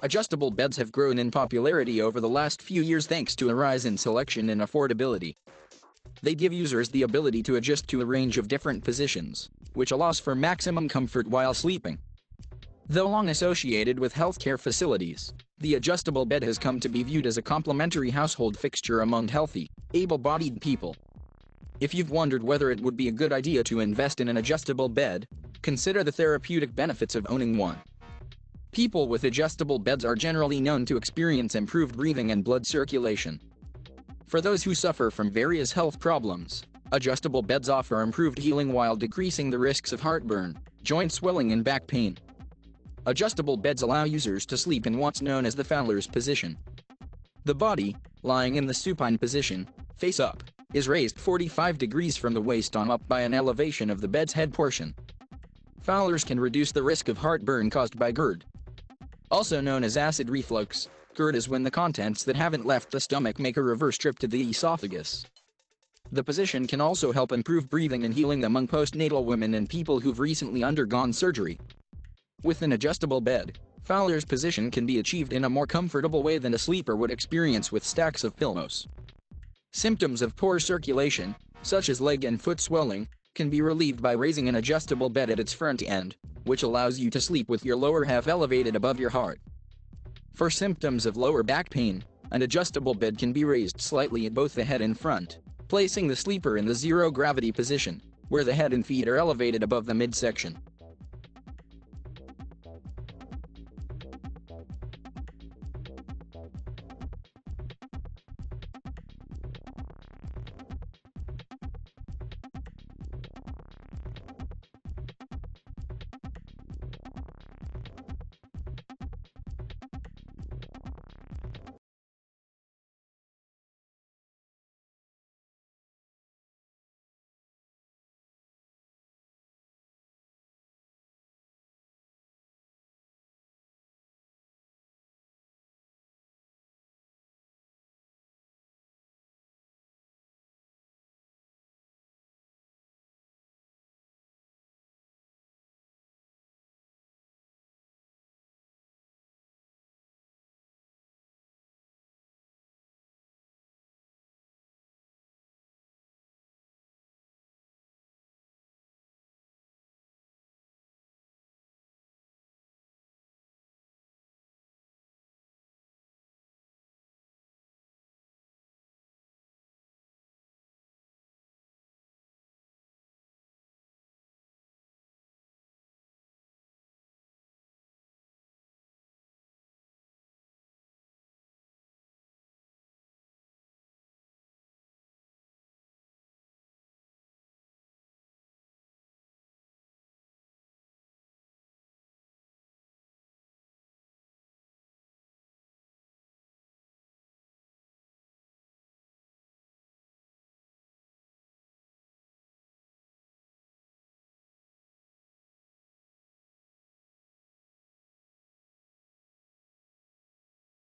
Adjustable beds have grown in popularity over the last few years thanks to a rise in selection and affordability. They give users the ability to adjust to a range of different positions, which allows for maximum comfort while sleeping. Though long associated with healthcare facilities, the adjustable bed has come to be viewed as a complementary household fixture among healthy, able-bodied people. If you've wondered whether it would be a good idea to invest in an adjustable bed, consider the therapeutic benefits of owning one. People with adjustable beds are generally known to experience improved breathing and blood circulation. For those who suffer from various health problems, adjustable beds offer improved healing while decreasing the risks of heartburn, joint swelling and back pain. Adjustable beds allow users to sleep in what's known as the Fowler's position. The body, lying in the supine position, face up, is raised 45 degrees from the waist on up by an elevation of the bed's head portion. Fowlers can reduce the risk of heartburn caused by GERD, also known as acid reflux, GERD is when the contents that haven't left the stomach make a reverse trip to the esophagus. The position can also help improve breathing and healing among postnatal women and people who've recently undergone surgery. With an adjustable bed, Fowler's position can be achieved in a more comfortable way than a sleeper would experience with stacks of pillows. Symptoms of poor circulation, such as leg and foot swelling, can be relieved by raising an adjustable bed at its front end, which allows you to sleep with your lower half elevated above your heart. For symptoms of lower back pain, an adjustable bed can be raised slightly at both the head and front, placing the sleeper in the zero gravity position, where the head and feet are elevated above the midsection.